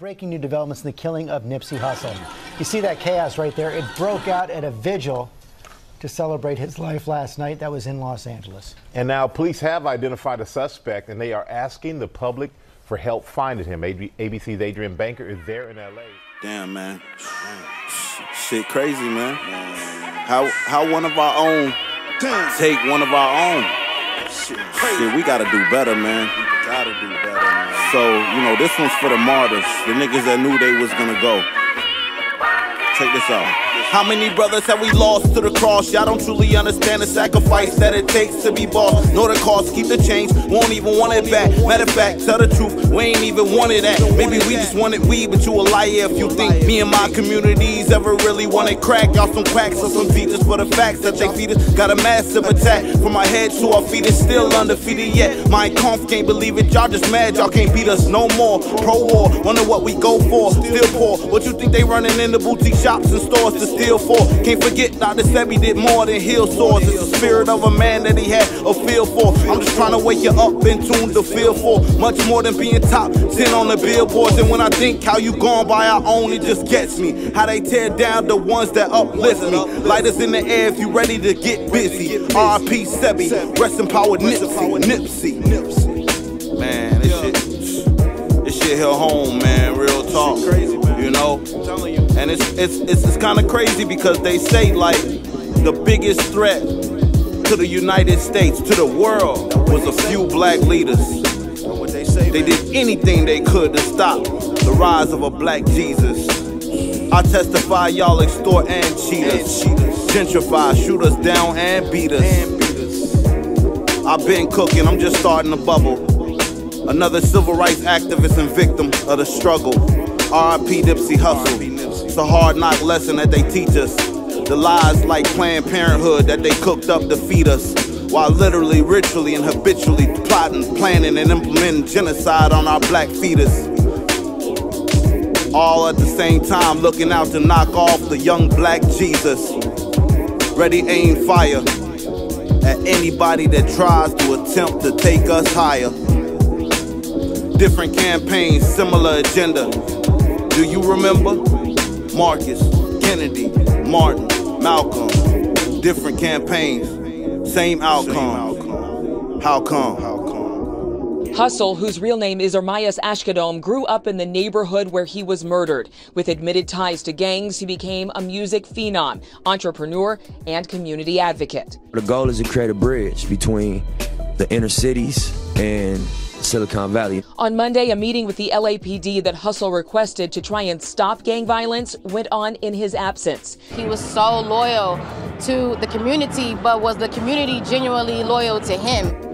breaking new developments in the killing of Nipsey Hussle. You see that chaos right there? It broke out at a vigil to celebrate his life last night. That was in Los Angeles. And now police have identified a suspect and they are asking the public for help finding him. ABC's Adrienne Bankert is there in LA. Damn, man. Shit crazy, man. How how one of our own take one of our own. Shit, we gotta do better, man. We Gotta do better, man. So, you know, this one's for the martyrs, the niggas that knew they was gonna go. Check this out. How many brothers have we lost to the cross? Y'all don't truly understand the sacrifice that it takes to be boss. Know the cost, keep the change, won't even want it back. Matter of fact, tell the truth, we ain't even wanted that. Maybe we just wanted weed, but you a liar if you think me and my communities ever really wanted crack. Y'all some quacks or some teachers for the facts that they feed us. Got a massive attack from our head to our feet, it's still undefeated yet. My conf can't believe it, y'all just mad, y'all can't beat us no more. Pro war, wonder what we go for, still poor. What you think they running in the boutique shops and stores to steal for? Can't forget Dr. Sebi did more than heal sores. It's the spirit of a man that he had a feel for. I'm just trying to wake you up in tune to feel for. Much more than being top 10 on the billboards. And when I think how you gone by our own, it just gets me. How they tear down the ones that uplift me. Lighters in the air if you ready to get busy. RP Sebi, rest in power Nipsey. Nipsey. Man, this shit, this shit hit home, man. Real talk. You know? And it's it's it's, it's kind of crazy because they say like the biggest threat to the United States, to the world, was a few black leaders. They did anything they could to stop the rise of a black Jesus. I testify y'all extort and cheat us, gentrify, shoot us down and beat us. I've been cooking, I'm just starting to bubble. Another civil rights activist and victim of the struggle. R.I.P. Nipsey Hussle. It's a hard knock lesson that they teach us. The lies like Planned Parenthood that they cooked up to feed us. While literally, ritually, and habitually plotting, planning, and implementing genocide on our black fetus. All at the same time looking out to knock off the young black Jesus. Ready, aim, fire at anybody that tries to attempt to take us higher. Different campaigns, similar agenda. Do you remember? Marcus, Kennedy, Martin, Malcolm. Different campaigns, same outcome. How come? Hussle, whose real name is Ermias Asghedom, grew up in the neighborhood where he was murdered. With admitted ties to gangs, he became a music phenom, entrepreneur, and community advocate. The goal is to create a bridge between the inner cities and Silicon Valley. On Monday, a meeting with the LAPD that Hussle requested to try and stop gang violence went on in his absence. He was so loyal to the community, but was the community genuinely loyal to him?